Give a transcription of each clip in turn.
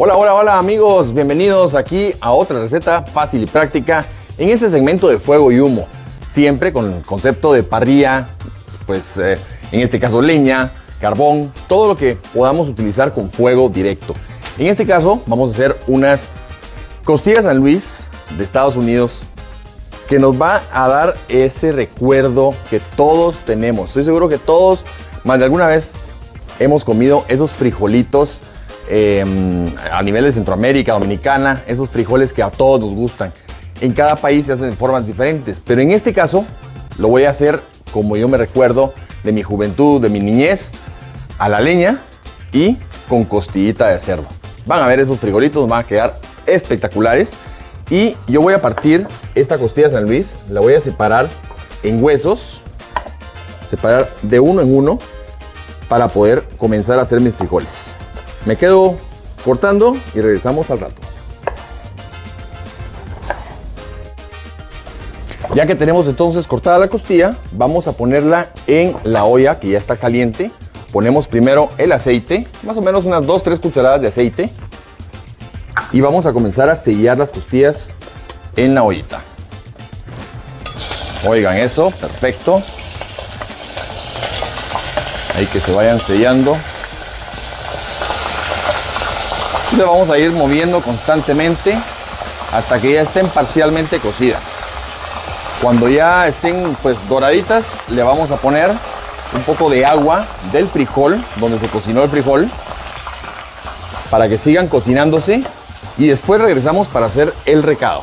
Hola, hola, hola amigos, bienvenidos aquí a otra receta fácil y práctica en este segmento de fuego y humo. Siempre con el concepto de parrilla, pues eh, en este caso leña, carbón, todo lo que podamos utilizar con fuego directo. En este caso vamos a hacer unas costillas San Luis de Estados Unidos que nos va a dar ese recuerdo que todos tenemos. Estoy seguro que todos más de alguna vez hemos comido esos frijolitos Em, a nivel de Centroamérica, Dominicana, esos frijoles que a todos nos gustan. En cada país se hacen de formas diferentes, pero en este caso lo voy a hacer como yo me recuerdo de mi juventud, de mi niñez, a la leña y con costillita de cerdo. Van a ver esos frijolitos, van a quedar espectaculares. Y yo voy a partir esta costilla San Luis, la voy a separar en huesos, separar de uno en uno para poder comenzar a hacer mis frijoles. Me quedo cortando y regresamos al rato. Ya que tenemos entonces cortada la costilla, vamos a ponerla en la olla que ya está caliente. Ponemos primero el aceite, más o menos unas 2-3 cucharadas de aceite. Y vamos a comenzar a sellar las costillas en la ollita. Oigan eso, perfecto. Ahí que se vayan sellando vamos a ir moviendo constantemente hasta que ya estén parcialmente cocidas. Cuando ya estén pues doraditas, le vamos a poner un poco de agua del frijol, donde se cocinó el frijol, para que sigan cocinándose y después regresamos para hacer el recado.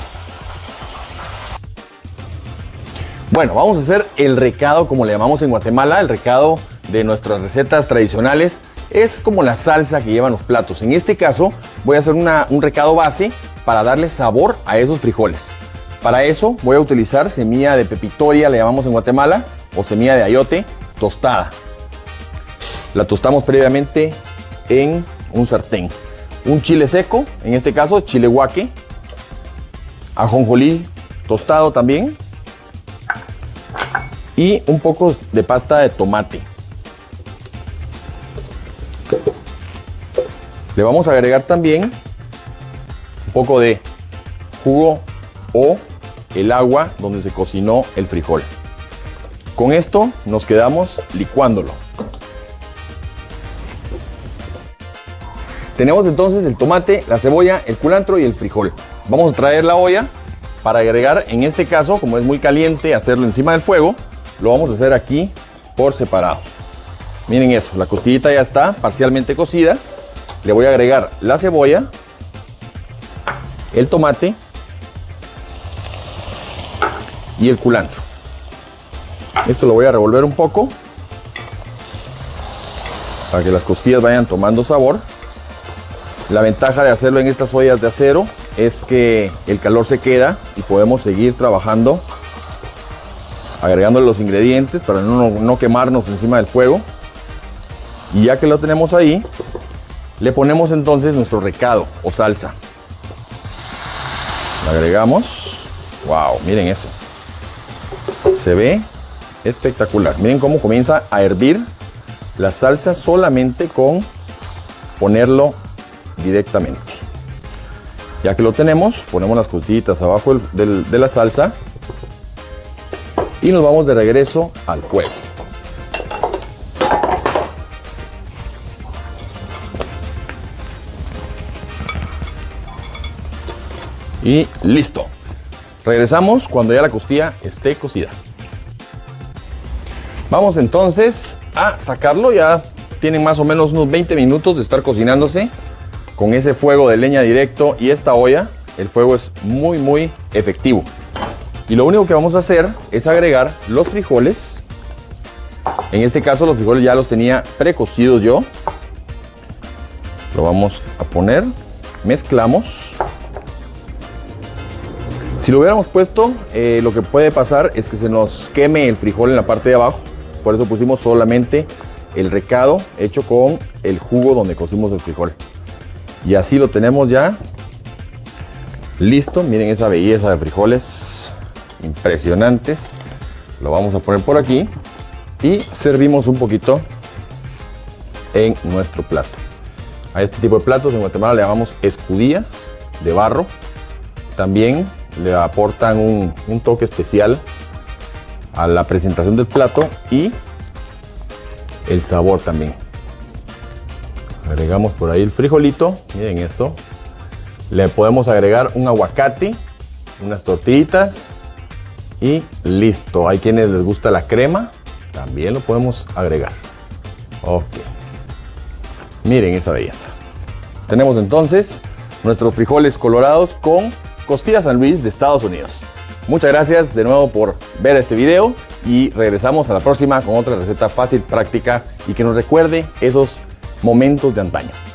Bueno, vamos a hacer el recado como le llamamos en Guatemala, el recado de nuestras recetas tradicionales es como la salsa que llevan los platos. En este caso voy a hacer un recado base para darle sabor a esos frijoles. Para eso voy a utilizar semilla de pepitoria, le llamamos en Guatemala, o semilla de ayote tostada. La tostamos previamente en un sartén. Un chile seco, en este caso chile guaque, ajonjolí tostado también y un poco de pasta de tomate. Le vamos a agregar también un poco de jugo o el agua donde se cocinó el frijol. Con esto nos quedamos licuándolo. Tenemos entonces el tomate, la cebolla, el culantro y el frijol. Vamos a traer la olla para agregar, en este caso, como es muy caliente, hacerlo encima del fuego, lo vamos a hacer aquí por separado. Miren eso, la costillita ya está parcialmente cocida. Le voy a agregar la cebolla, el tomate y el culantro. Esto lo voy a revolver un poco para que las costillas vayan tomando sabor. La ventaja de hacerlo en estas ollas de acero es que el calor se queda y podemos seguir trabajando agregándole los ingredientes para no, no quemarnos encima del fuego. Y ya que lo tenemos ahí, le ponemos entonces nuestro recado o salsa. Lo agregamos. Wow, miren eso. Se ve espectacular. Miren cómo comienza a hervir la salsa solamente con ponerlo directamente. Ya que lo tenemos, ponemos las costillitas abajo de la salsa y nos vamos de regreso al fuego. Y listo. Regresamos cuando ya la costilla esté cocida. Vamos entonces a sacarlo. Ya tienen más o menos unos 20 minutos de estar cocinándose con ese fuego de leña directo y esta olla. El fuego es muy muy efectivo. Y lo único que vamos a hacer es agregar los frijoles. En este caso los frijoles ya los tenía precocidos yo. Lo vamos a poner. Mezclamos. Si lo hubiéramos puesto, eh, lo que puede pasar es que se nos queme el frijol en la parte de abajo. Por eso pusimos solamente el recado hecho con el jugo donde cocimos el frijol. Y así lo tenemos ya listo. Miren esa belleza de frijoles impresionantes. Lo vamos a poner por aquí y servimos un poquito en nuestro plato. a este tipo de platos. En Guatemala le llamamos escudillas de barro. También le aportan un, un toque especial a la presentación del plato y el sabor también. Agregamos por ahí el frijolito, miren esto. Le podemos agregar un aguacate, unas tortillitas y listo. Hay quienes les gusta la crema, también lo podemos agregar. Ok. Miren esa belleza. Tenemos entonces nuestros frijoles colorados con costillas San Luis de Estados Unidos. Muchas gracias de nuevo por ver este video y regresamos a la próxima con otra receta fácil, práctica y que nos recuerde esos momentos de antaño.